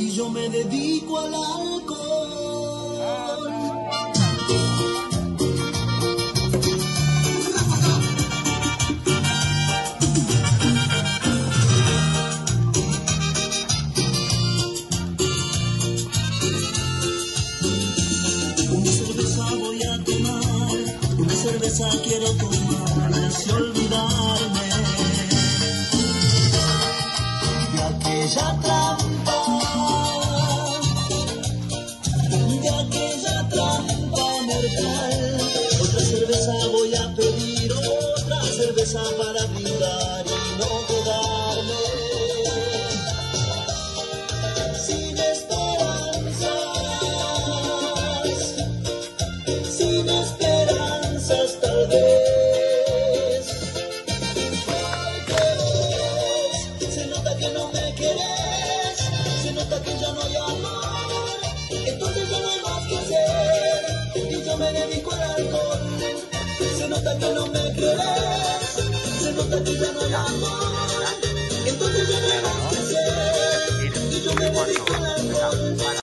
y yo me dedico al alcohol. Una cerveza voy a tomar, una cerveza quiero tomar, y olvidarme de aquella trampa, y no quedarme sin esperanzas sin esperanzas tal vez. Porque se nota que no me querés, se nota que ya no hay amor, entonces ya no hay más que hacer y yo me dedico. Se nota que no me quieres, se nota que ya no hay amor, entonces ya no hay que hacer, y yo me dedico